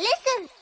Listen.